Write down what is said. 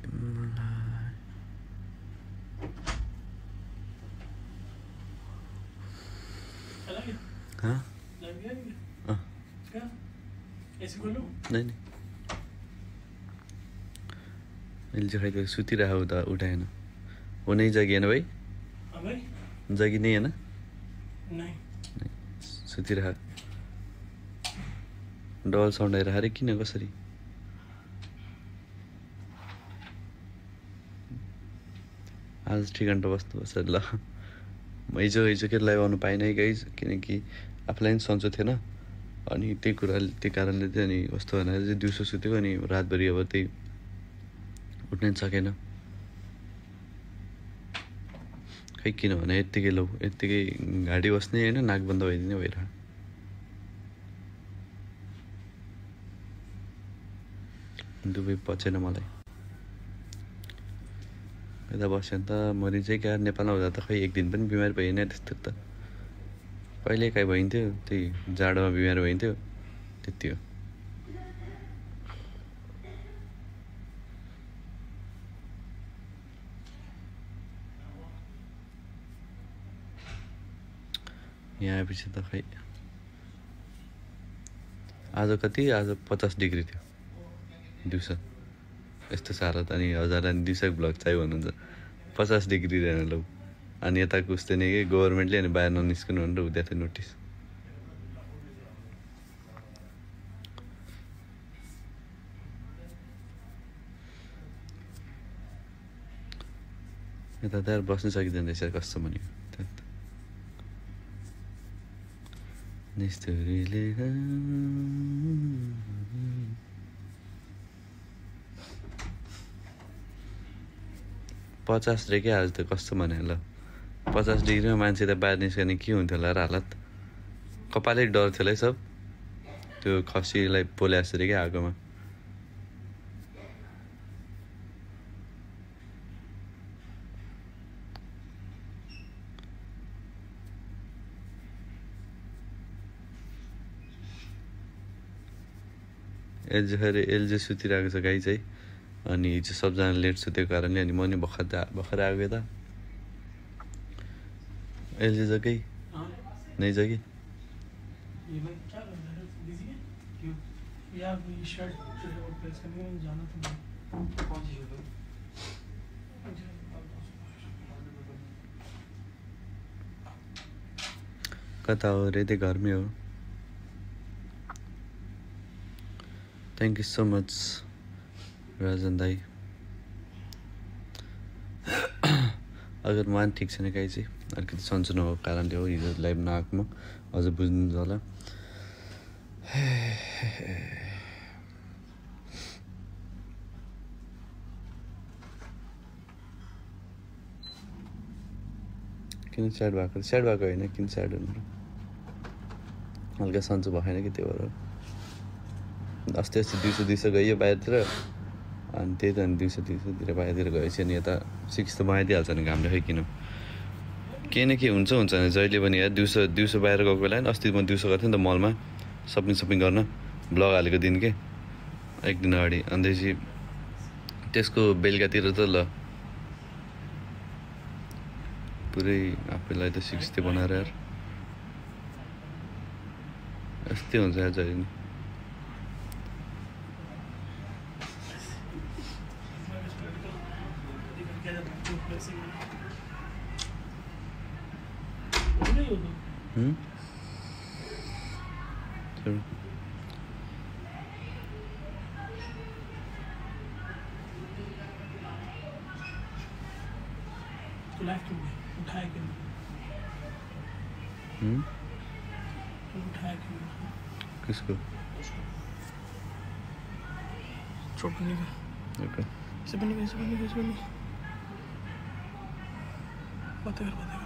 तिमीलाई हाँ नहीं नहीं मैले चाहिँ खै सुतिरहेको उता उठाएन जगी है ना जगी नहीं है ना सुतिरह डबल साउन्ड आइरह अरे किन कसरी आज ठिकान्ट बस्नुपर्छ ल। हिजो हिजो के लाइभ आउनु पाइनँ गाइज किनकि आफूलाई पनि सन्चो थिएन। अनि त्यही कुरा त्यही कारणले चाहिँ अनि कस्तो भनेर चाहिँ दिउँसो सुतेको अनि रातभरि अब त्यही उठ्नै सकेन। खै किनभने यत्तिकै लौ यत्तिकै घाँटी बस्ने होइन नाक बन्द भइदिने भइरह दुबई पचेन मलाई। यता बस्यो त मरिन्छ क्या नेपालमा हुँदा त खै एक दिन पनि बिमार भइएन त्यस्तो त। कहिले काहीँ भइन्थ्यो त्यही जाडोमा बिमार भइन्थ्यो त्यति हो। यहाँ आएपछि त खै आज कति? आज पचास डिग्री थियो दिउँसो। यस्तो साह्रो त अनि हजार अनि दिउँसोको ब्लग चाहियो भन्नुहुन्छ पचास डिग्री रहेन लौ। अनि यता कुस्दैन कि गभर्मेन्टले अनि बाहिर ननिस्कनु भनेर हुँदै थियो नोटिस। यता त बस्नु सकिँदैन रहेछ कस्तो भनेको निष्ठुरीले पचास रे क्या आज त कस्तो भने ल पचास डिग्रीमा मान्छे त बाहिर निस्कने के हुन्थ्यो होला र हालत? कपालै डर थियो है सब। त्यो खसीलाई पोल्या जस्तो क्या आगोमा। एलजे खरे एलजे सुतिरहेको छ गाई चाहिँ। अनि हिजो सबजना लेट सुतेको कारणले अनि म नि भर्खर भर्खर आएको यता। एलजे जग्गै? नै जग्गी? ये भाई क्या कर रहा है बिजी है क्यों यार ये शर्ट जो है वो प्रेस करने में जाना था मुझे कौन सी शर्ट कता हो रे? त्यही घरमै हो। Thank you so much Rajan दाई अगर मान ठिक छैन काहीँ चाहिँ अलिकति सन्चो नभएको कारणले हो हिजो लाइभ नआएकोमा अझ बुझ्नुहुन्छ होला। किन स्याड भएको स्याड भएको होइन किन स्याड हुनु हल्का सन्चो भएन कि त्यो भएर। अस्ति अस्ति दिउँसो दिउँसो गइयो बाहिरतिर। अनि त्यही त अनि दिउँसो दिउँसोतिर बाहिरतिर गएपछि अनि यता सिक्स त बनाइदिइहाल्छ नि घामले खै किन? केही न केही हुन्छ हुन्छ भने जहिले पनि यार दिउँसो दिउँसो बाहिर गएको बेला नि अस्ति म दिउँसो गएको थिएँ नि त मलमा। सपिङ सपिङ गर्न। ब्लग हालेको दिन के एक दिन अगाडि। अन्त त्यसको बेलुकातिर त ल। पुरै आफैलाई त सिक्स त्यो बनाएर यार। यस्तै हुन्छ यार जहिले नि हुँ? चलो तो लाइफ क्यों गई उठाया क्यों हुँ? तो उठाया क्यों किसको चोट बनी का ओके इसे बनी का इसे बनी का। इसे 不对，不对